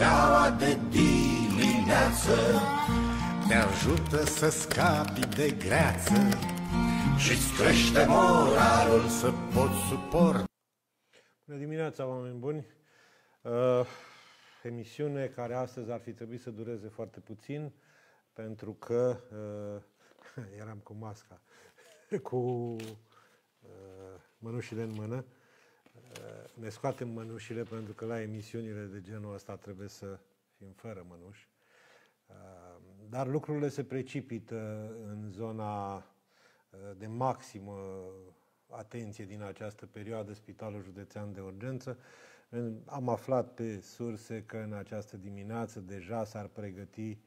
cafeaua de dimineață Te ajută să scapi de greață Și-ți crește moralul să poți suporta Bună dimineața, oameni buni! Uh, emisiune care astăzi ar fi trebuit să dureze foarte puțin, pentru că uh, eram cu masca, cu uh, mănușile în mână. Uh, ne scoatem mănușile pentru că la emisiunile de genul ăsta trebuie să fim fără mănuși. Uh, dar lucrurile se precipită în zona uh, de maximă atenție din această perioadă Spitalul Județean de Urgență. Am aflat pe surse că în această dimineață deja s-ar pregăti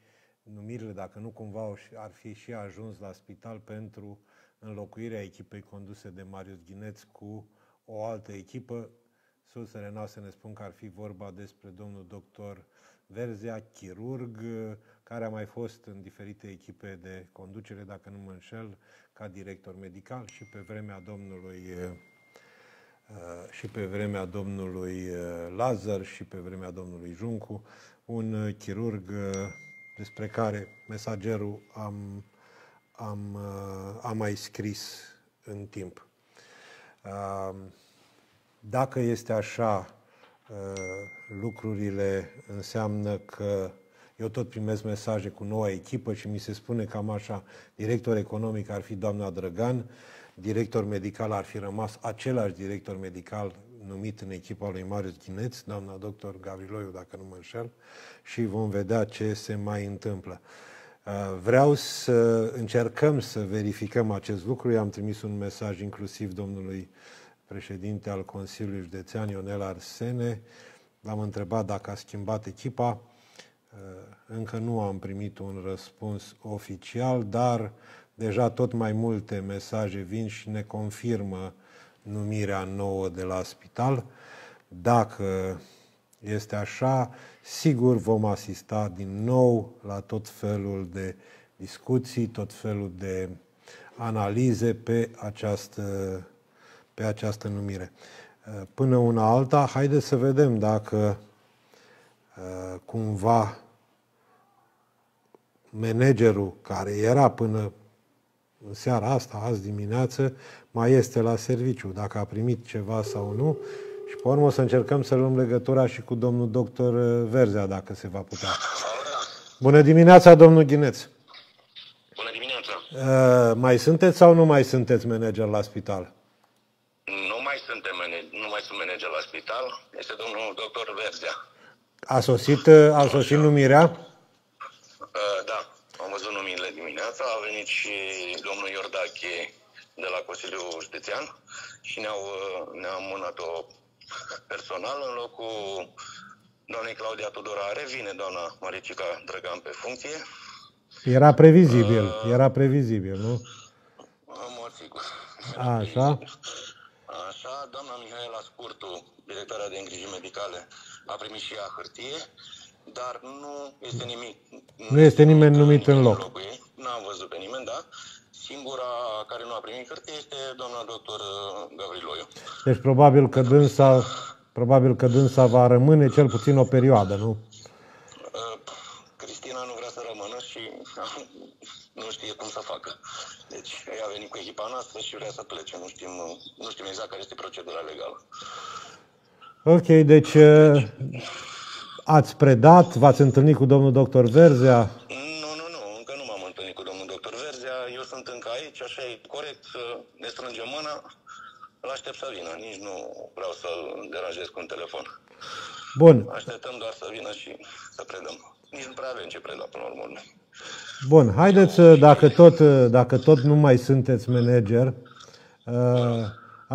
numirile, dacă nu cumva ar fi și ajuns la spital pentru înlocuirea echipei conduse de Marius Ghineț cu o altă echipă. Sursele noastre ne spun că ar fi vorba despre domnul doctor Verzea, chirurg, care a mai fost în diferite echipe de conducere, dacă nu mă înșel, ca director medical și pe vremea domnului uh, și pe vremea domnului uh, Lazar și pe vremea domnului Juncu, un chirurg uh, despre care mesagerul am, am, am mai scris în timp. Dacă este așa, lucrurile înseamnă că eu tot primesc mesaje cu noua echipă și mi se spune cam așa, director economic ar fi doamna Drăgan, director medical ar fi rămas același director medical numit în echipa lui Marius Ghineț, doamna doctor Gavriloiu, dacă nu mă înșel, și vom vedea ce se mai întâmplă. Uh, vreau să încercăm să verificăm acest lucru. I-am trimis un mesaj inclusiv domnului președinte al Consiliului Județean, Ionel Arsene. L-am întrebat dacă a schimbat echipa. Uh, încă nu am primit un răspuns oficial, dar deja tot mai multe mesaje vin și ne confirmă numirea nouă de la spital. Dacă este așa, sigur vom asista din nou la tot felul de discuții, tot felul de analize pe această, pe această numire. Uh, până una alta, haideți să vedem dacă uh, cumva managerul care era până în seara asta, azi dimineață, mai este la serviciu, dacă a primit ceva sau nu. Și pe urmă o să încercăm să luăm legătura și cu domnul doctor Verzea, dacă se va putea. Bună dimineața, domnul Ghineț! Bună dimineața! Uh, mai sunteți sau nu mai sunteți manager la spital? Nu mai suntem nu mai sunt manager la spital, este domnul doctor Verzea. A sosit, uh, a sosit numirea? Uh, da, am văzut numirile dimineața, a venit și domnul Iordache de la Consiliul Județean și ne-au, uh, ne-au mânat-o personal în locul doamnei Claudia Tudorare, vine doamna Maricica Drăgan pe funcție. Era previzibil, uh, era previzibil, nu? În mod sigur. Așa. Așa, doamna Mihaela Scurtu, directoarea de îngrijiri medicale, a primit și ea hârtie dar nu este nimic. Nu este nimeni numit în loc. N-am văzut pe nimeni, da? Singura care nu a primit hârtie este doamna doctor uh, Gavriloiu. Deci probabil că dânsa, probabil că dânsa va rămâne cel puțin o perioadă, nu? Uh, Cristina nu vrea să rămână și nu știe cum să facă. Deci ea a venit cu echipa noastră și vrea să plece. Nu știm, nu știm exact care este procedura legală. Ok, deci, deci Ați predat, v-ați întâlnit cu domnul doctor Verzea? Nu, nu, nu, încă nu m-am întâlnit cu domnul doctor Verzea. Eu sunt încă aici, așa e corect, ne strângem mâna, îl aștept să vină. Nici nu vreau să-l deranjez cu un telefon. Bun. Așteptăm doar să vină și să predăm. Nici nu prea avem ce preda până la urmă. Bun, haideți, dacă tot, dacă tot nu mai sunteți manager, uh,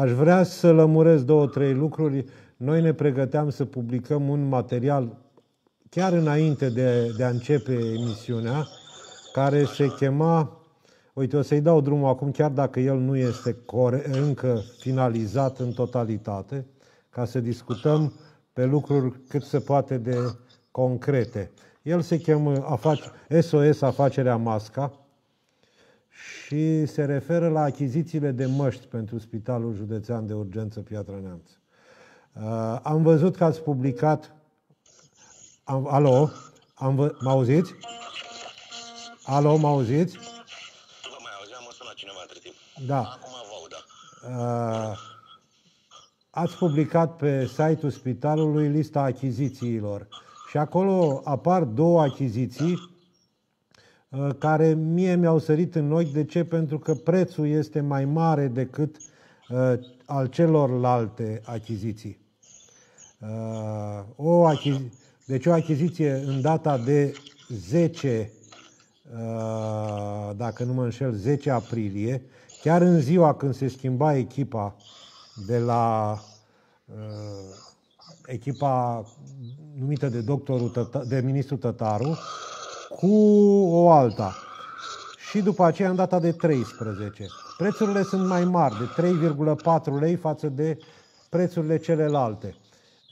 aș vrea să lămuresc două, trei lucruri. Noi ne pregăteam să publicăm un material chiar înainte de, de a începe emisiunea, care se chema, uite, o să-i dau drumul acum, chiar dacă el nu este core, încă finalizat în totalitate, ca să discutăm pe lucruri cât se poate de concrete. El se cheamă afac- SOS Afacerea Masca și se referă la achizițiile de măști pentru Spitalul Județean de Urgență Piatra Neamț. Uh, am văzut că ați publicat Am, alo? Am, vă- mă auziți? Alo, mă auziți? Nu vă mai auzeam, mă sunat cineva între timp. Da. Acum vă aud, da. Uh, ați publicat pe site-ul spitalului lista achizițiilor și acolo apar două achiziții uh, care mie mi-au sărit în ochi. De ce? Pentru că prețul este mai mare decât uh, al celorlalte achiziții. Uh, o achizi- deci o achiziție în data de 10, uh, dacă nu mă înșel, 10 aprilie, chiar în ziua când se schimba echipa de la uh, echipa numită de doctorul Tăta, de ministrul Tătaru cu o alta. Și după aceea în data de 13. Prețurile sunt mai mari, de 3,4 lei față de prețurile celelalte.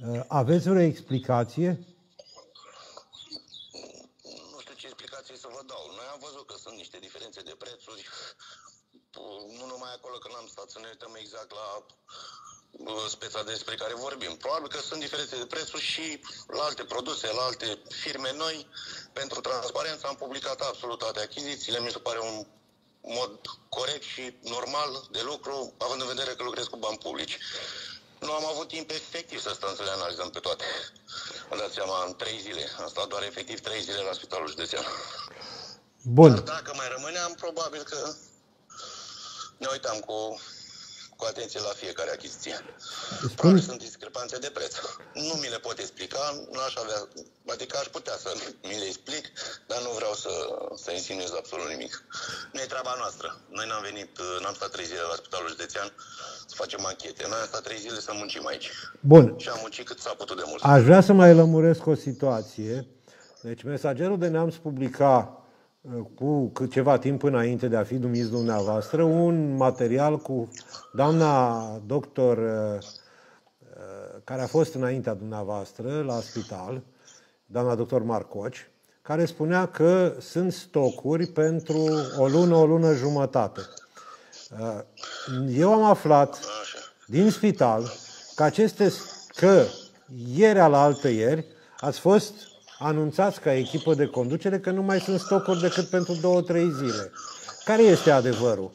Uh, Aveți vreo explicație? Nu știu ce explicații să vă dau. Noi am văzut că sunt niște diferențe de prețuri. Nu numai acolo că n-am stat să ne uităm exact la uh, speța despre care vorbim. Probabil că sunt diferențe de prețuri și la alte produse, la alte firme noi. Pentru transparență am publicat absolut toate achizițiile. Mi se pare un mod corect și normal de lucru, având în vedere că lucrez cu bani publici. Nu am avut timp efectiv să stăm să le analizăm pe toate. Vă dați seama, în trei zile. Am stat doar efectiv trei zile la spitalul județean. Bun. Dacă mai rămâneam, probabil că ne uitam cu, cu atenție la fiecare achiziție. Probabil sunt discrepanțe de preț. Nu mi le pot explica, n-aș avea, adică aș putea să mi le explic, dar nu vreau să, să insinuez absolut nimic. Nu e treaba noastră. Noi n-am venit, n-am stat trei zile la spitalul județean să facem anchete. Noi am stat trei zile să muncim aici. Bun. Și am muncit cât s-a putut de mult. Aș vrea să mai lămuresc o situație. Deci mesagerul de neamț publica uh, cu cât ceva timp înainte de a fi numiți dumneavoastră un material cu doamna doctor uh, uh, care a fost înaintea dumneavoastră la spital, doamna doctor Marcoci, care spunea că sunt stocuri pentru o lună, o lună jumătate. Uh, Eu am aflat Așa. din spital că aceste, că ieri la altă ieri ați fost anunțați ca echipă de conducere că nu mai sunt stocuri decât pentru două, trei zile. Care este adevărul?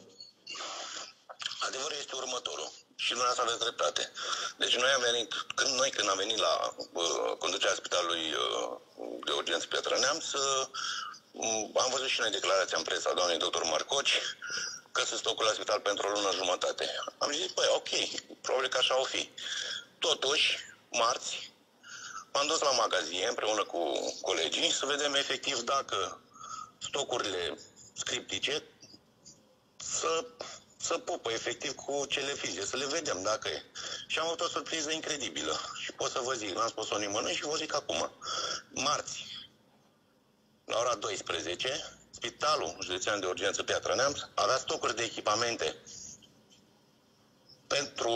Adevărul este următorul. Și dumneavoastră aveți dreptate. Deci noi am venit, când noi când am venit la uh, conducerea spitalului uh, de urgență Piatra Neamț, uh, am văzut și noi declarația în presă a doamnei doctor Marcoci că se stocul la spital pentru o lună jumătate. Am zis, păi, ok, probabil că așa o fi. Totuși, marți, m-am dus la magazie împreună cu colegii să vedem efectiv dacă stocurile scriptice să, să pupă efectiv cu cele fizice, să le vedem dacă e. Și am avut o surpriză incredibilă. Și pot să vă zic, n-am spus-o nimănui și vă zic acum. Marți, la ora 12, Spitalul Județean de Urgență Piatra Neamț avea stocuri de echipamente pentru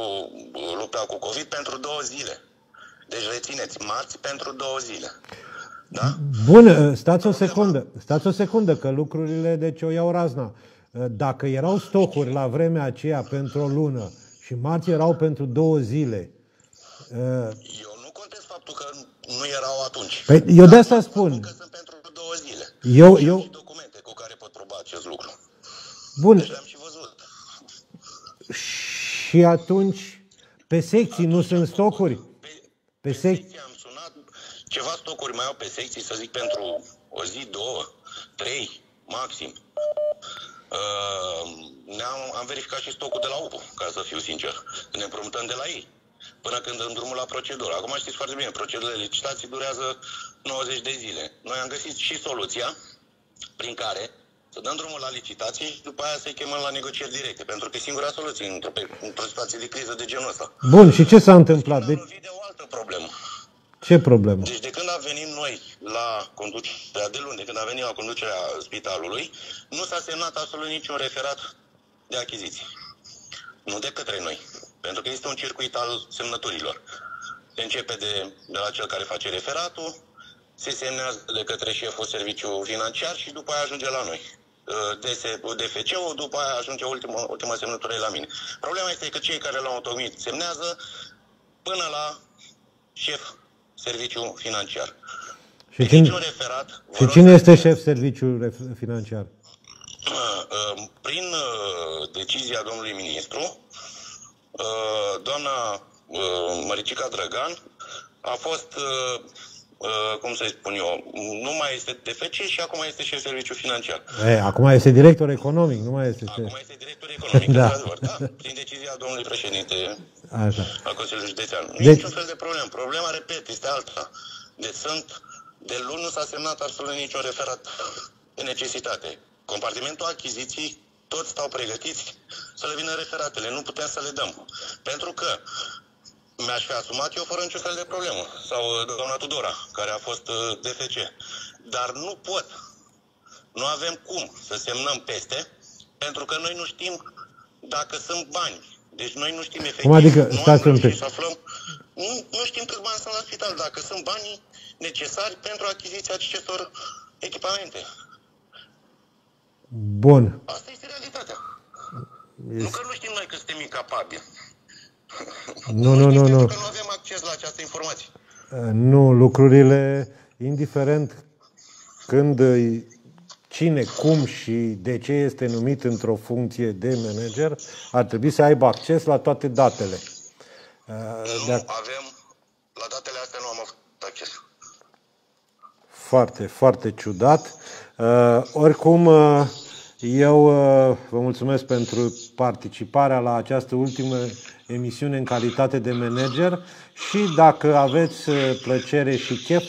uh, lupta cu COVID pentru două zile. Deci rețineți, marți pentru două zile. Da? Bun, stați o secundă, stați o secundă, că lucrurile, deci o iau razna. Dacă erau stocuri la vremea aceea pentru o lună și marți erau pentru două zile, Eu nu contest faptul că nu erau atunci. Păi, eu de asta Dar spun. faptul Că sunt pentru două zile. Eu- Și am eu- și documente cu care pot proba acest lucru. bun, Deci le-am și văzut. și atunci pe secții nu sunt stocuri? Pe, Pe pe sec- secție am sunat, ceva stocuri mai au pe secții, să zic, pentru o zi, două, trei, maxim. Uh, ne-am, am verificat și stocul de la UPU, ca să fiu sincer. Ne împrumutăm de la ei. Până când dăm drumul la procedură. Acum știți foarte bine, procedurile licitații durează 90 de zile. Noi am găsit și soluția prin care să dăm drumul la licitații și după aia să-i chemăm la negocieri directe. Pentru că e singura soluție într-o, într-o situație de criză de genul ăsta. Bun, și ce s-a întâmplat? Am De, lovit de o altă problemă. ce problemă? Deci de când am venit noi la conducerea, de luni, de când am venit la conducerea spitalului, nu s-a semnat absolut niciun referat de achiziții. Nu de către noi. Pentru că este un circuit al semnăturilor. Se începe de, de la cel care face referatul, se semnează de către șeful serviciu financiar și după aia ajunge la noi. DS, DFC-ul, după aia ajunge ultima, ultima semnătură e la mine. Problema este că cei care l-au întocmit semnează până la șef serviciu financiar. Și Și cine- niciun referat. vă Și rog cine să- este șef serviciul ref- financiar? Uh, Prin uh, decizia domnului ministru, uh, doamna uh, Măricica Drăgan a fost, uh, uh, cum să-i spun eu, nu mai este TFC și acum este șef serviciu financiar. E, acum este director economic, nu mai este șef. Acum este director economic, Da. da. într-adevăr, da? Prin decizia domnului președinte Așa. al Consiliului Județean. Nu Deci- deci... niciun fel de problemă. Problema, repet, este alta. Deci sunt, de luni nu s-a semnat absolut niciun referat de necesitate. Compartimentul achiziții, toți stau pregătiți să le vină referatele. Nu putem să le dăm. Pentru că mi-aș fi asumat eu fără niciun fel de problemă. Sau uh, doamna Tudora, care a fost uh, DFC. Dar nu pot. Nu avem cum să semnăm peste, pentru că noi nu știm dacă sunt bani. Deci noi nu știm efectiv. Cum adică? Nu Stați am un pic. reușit să aflăm. Nu, nu știm câți bani sunt la spital, dacă sunt banii necesari pentru achiziția acestor echipamente. Bun. Asta este realitatea. Nu că nu știm noi că suntem incapabili. Nu, nu, știm nu, nu. Pentru că nu avem acces la această informație. Nu, lucrurile, indiferent când, îi- cine, cum și de ce este numit într-o funcție de manager, ar trebui să aibă acces la toate datele. Nu De avem, la datele astea nu am avut acces. Foarte, foarte ciudat. Uh, oricum, uh, eu uh, vă mulțumesc pentru participarea la această ultimă emisiune în calitate de manager și dacă aveți uh, plăcere și chef,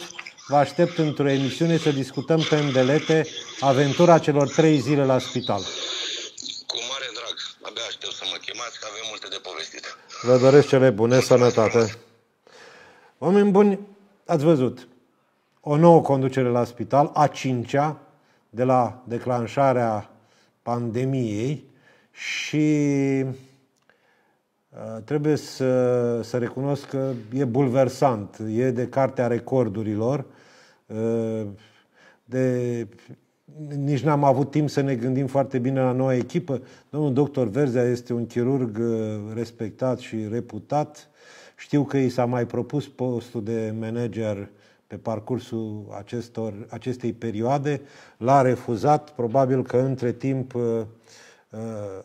vă aștept într-o emisiune să discutăm pe îndelete aventura celor trei zile la spital. Cu mare drag. Abia aștept să mă chemați, că avem multe de povestit. Vă doresc cele bune, sănătate. Oameni buni, ați văzut, o nouă conducere la spital, a cincea, de la declanșarea pandemiei și uh, trebuie să, să recunosc că e bulversant, e de cartea recordurilor, uh, de, nici n-am avut timp să ne gândim foarte bine la noua echipă. Domnul doctor Verzea este un chirurg uh, respectat și reputat. Știu că i s-a mai propus postul de manager pe parcursul acestor, acestei perioade. L-a refuzat, probabil că între timp uh, uh,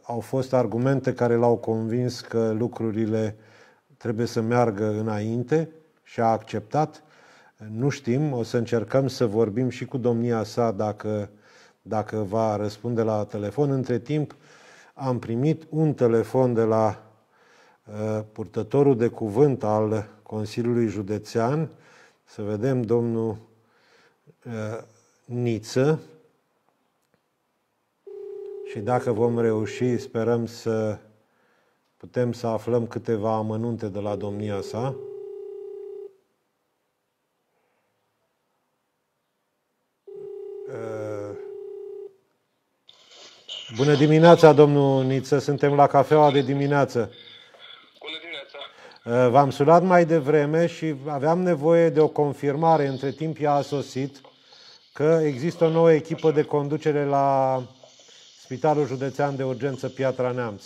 au fost argumente care l-au convins că lucrurile trebuie să meargă înainte și a acceptat. Nu știm, o să încercăm să vorbim și cu domnia sa dacă, dacă va răspunde la telefon. Între timp am primit un telefon de la uh, purtătorul de cuvânt al Consiliului Județean, să vedem domnul uh, Niță și dacă vom reuși, sperăm să putem să aflăm câteva amănunte de la domnia sa. Uh, Bună dimineața, domnul Niță, suntem la cafeaua de dimineață. Bună dimineața! Uh, V-am sunat mai devreme și aveam nevoie de o confirmare. Între timp ea a sosit că există o nouă echipă de conducere la Spitalul Județean de Urgență Piatra Neamț.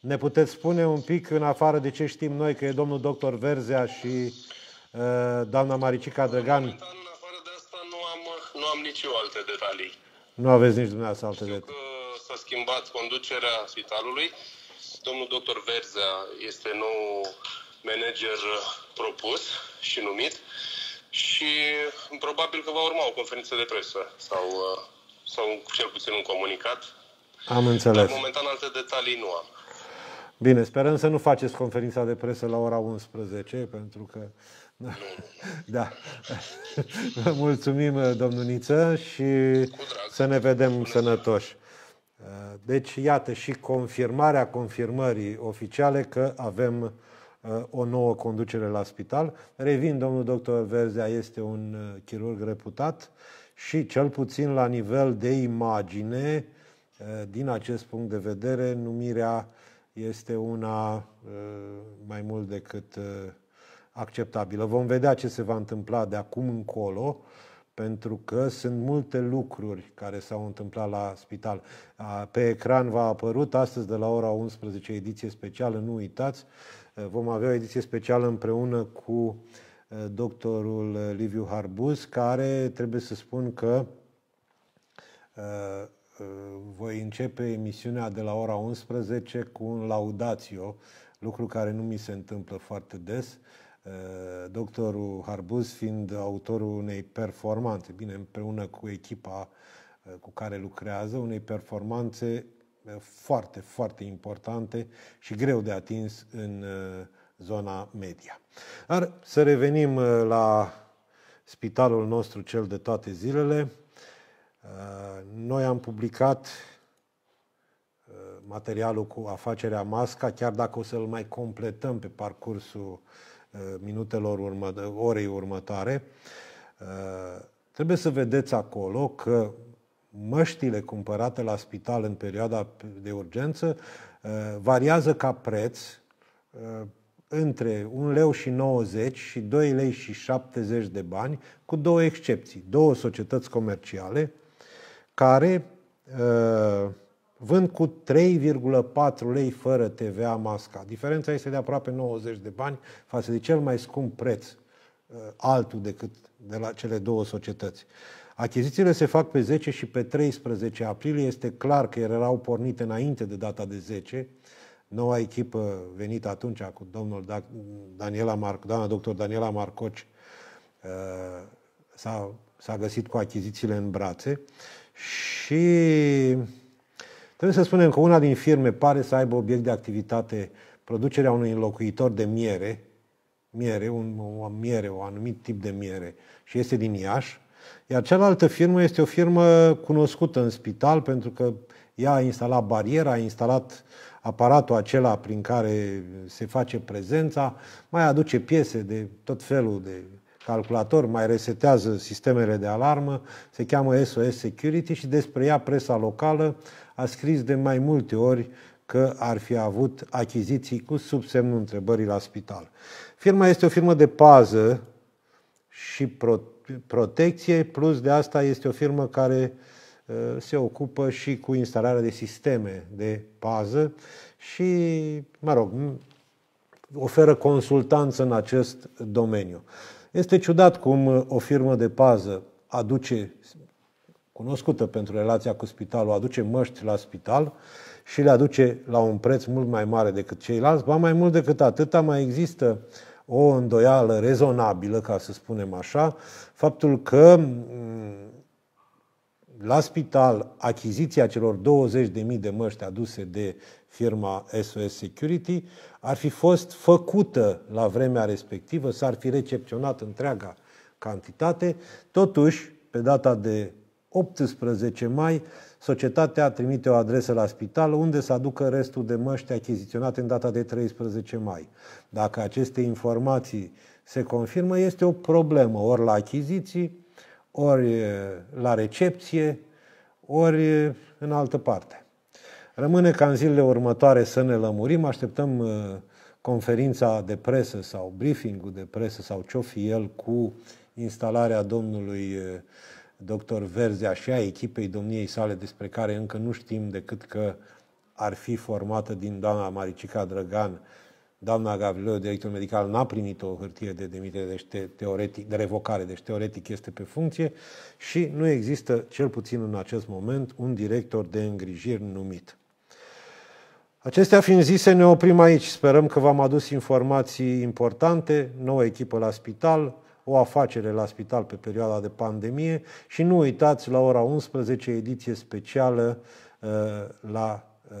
Ne puteți spune un pic, în afară de ce știm noi, că e domnul doctor Verzea și uh, doamna Maricica Drăgan, Momentan, în afară de asta, nu am, nu am nici eu alte detalii. nu aveți nici dumneavoastră alte Știu detalii. că s-a schimbat conducerea spitalului. Domnul doctor Verzea este nou manager propus și numit și probabil că va urma o conferință de presă sau, uh, sau cel puțin un comunicat. Am Dar înțeles. momentan alte detalii nu am. Bine, sperăm să nu faceți conferința de presă la ora 11, pentru că... Da. Vă mulțumim, domnul Niță, și să ne vedem sănătoși. Deci, iată, și confirmarea confirmării oficiale că avem uh, o nouă conducere la spital. Revin, domnul doctor Verzea este un uh, chirurg reputat și, cel puțin la nivel de imagine, uh, din acest punct de vedere, numirea este una uh, mai mult decât uh, acceptabilă. Vom vedea ce se va întâmpla de acum încolo, pentru că sunt multe lucruri care s-au întâmplat la spital. A, Pe ecran va apărut astăzi de la ora 11 ediție specială, nu uitați, vom avea o ediție specială împreună cu doctorul Liviu Harbuz, care trebuie să spun că voi începe emisiunea de la ora 11 cu un laudațio, lucru care nu mi se întâmplă foarte des. Doctorul Harbuz fiind autorul unei performanțe, bine, împreună cu echipa cu care lucrează, unei performanțe foarte, foarte importante și greu de atins în zona media. Dar să revenim la spitalul nostru cel de toate zilele. Noi am publicat materialul cu afacerea Masca, chiar dacă o să-l mai completăm pe parcursul minutelor urmă, orei următoare. Trebuie să vedeți acolo că măștile cumpărate la spital în perioada de urgență uh, variază ca preț uh, între 1 leu și 90 și 2 lei și 70 de bani, cu două excepții. Două societăți comerciale care uh, vând cu 3,4 lei fără TVA masca. Diferența este de aproape 90 de bani față de cel mai scump preț, altul decât de la cele două societăți. Achizițiile se fac pe 10 și pe 13 aprilie. Este clar că erau pornite înainte de data de 10. Noua echipă venită atunci cu domnul da- Daniela Mar- doamna doctor Daniela Marcoci uh, s-a, s-a găsit cu achizițiile în brațe și trebuie să spunem că una din firme pare să aibă obiect de activitate producerea unui înlocuitor de miere, miere, un, o miere, un anumit tip de miere și este din Iași, iar cealaltă firmă este o firmă cunoscută în spital pentru că ea a instalat bariera, a instalat aparatul acela prin care se face prezența, mai aduce piese de tot felul de calculator, mai resetează sistemele de alarmă, se cheamă SOS Security și despre ea presa locală a scris de mai multe ori că ar fi avut achiziții cu subsemnul întrebării la spital. Firma este o firmă de pază și protecție protecție, plus de asta este o firmă care uh, se ocupă și cu instalarea de sisteme de pază și, mă rog, oferă consultanță în acest domeniu. Este ciudat cum o firmă de pază aduce, cunoscută pentru relația cu spitalul, aduce măști la spital și le aduce la un preț mult mai mare decât ceilalți. Ba mai mult decât atâta, mai există o îndoială rezonabilă, ca să spunem așa, faptul că mm, la spital achiziția celor 20.000 de măști aduse de firma SOS Security ar fi fost făcută la vremea respectivă, s-ar fi recepționat întreaga cantitate, totuși, pe data de 18 mai, societatea trimite o adresă la spital unde să aducă restul de măști achiziționate în data de 13 mai. Dacă aceste informații se confirmă, este o problemă ori la achiziții, ori la recepție, ori în altă parte. Rămâne ca în zilele următoare să ne lămurim, așteptăm conferința de presă sau briefingul de presă sau ce-o fi el cu instalarea domnului doctor Verzea și a echipei domniei sale despre care încă nu știm decât că ar fi formată din doamna Maricica Drăgan, doamna Gavrileu, director medical, n-a primit o hârtie de demitere, deci te, teoretic, de revocare, deci teoretic este pe funcție și nu există, cel puțin în acest moment, un director de îngrijiri numit. Acestea fiind zise, ne oprim aici. Sperăm că v-am adus informații importante, nouă echipă la spital, o afacere la spital pe perioada de pandemie și nu uitați la ora 11 ediție specială uh, la uh,